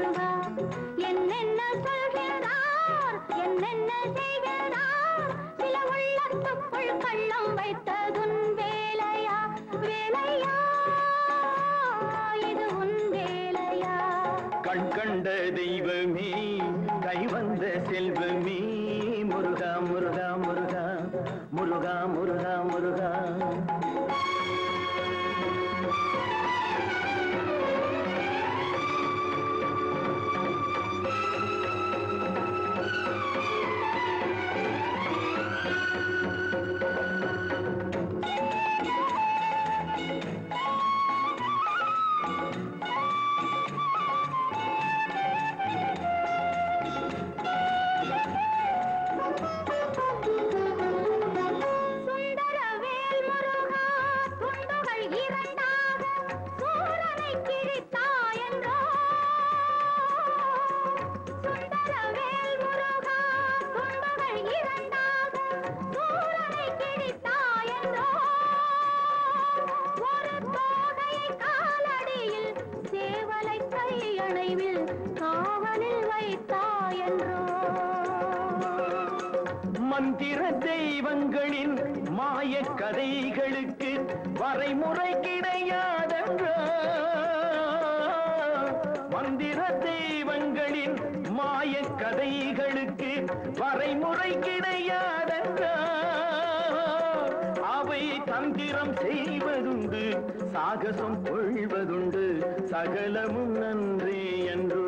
செல்வமே என்னென்ன சொல்கிறார்? என்னென்ன செய்கிறார்? சில உள்ளத்துக்குள் கள்ளம் வைத்ததுன் வேலையா? வேலையா? இது உன் வேலையா? கண் கண்ட தெய்வமே செல்வமே. முருகா முருகா முருகா முருகா முருகா முருகா நினைவில் காவலில் வைத்தாயன்றோ? மந்திர தெய்வங்களின் மாய கதைகளுக்கு வரைமுறை கிடையாதென்றோ? மந்திர தெய்வங்களின் மாய கதைகளுக்கு வரைமுறை கிடையாதென்றோ? செய்வதுண்டு சாகசம் கொள்வதுண்டு சகலமும் நன்றி என்றோ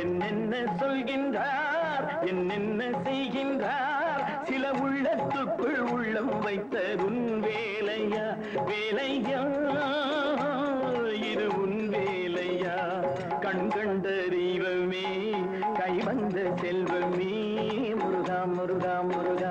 என்னென்ன சொல்கின்றார் என்னென்ன செய்கின்றார் சில உள்ளத்துக்குள் உள்ளம் வைத்ததுன் வேலையா வேலையா? இது உன் வேலையா? கண் கண்ட தெய்வமே கைவந்த செல்வமே முருகா முருகா முருகா.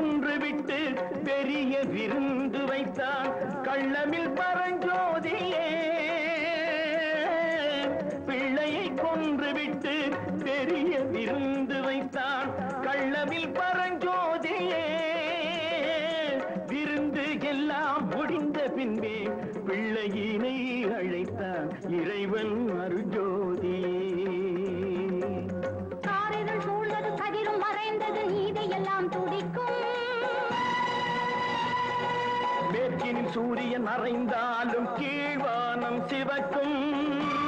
கொன்று விட்டு பெரிய விருந்து வைத்தான். கள்ளமில் பரஞ்சோதியே. பிள்ளையை கொன்று விட்டு பெரிய விருந்து வைத்தான். கள்ளமில் பரஞ்சோதியே. விருந்து எல்லாம் முடிந்த பின்பே பிள்ளையினை அழைத்தான். இறைவன் அருஜோதியே சூரியன் மறைந்தாலும் கீழ்வானம் சிவக்கும்.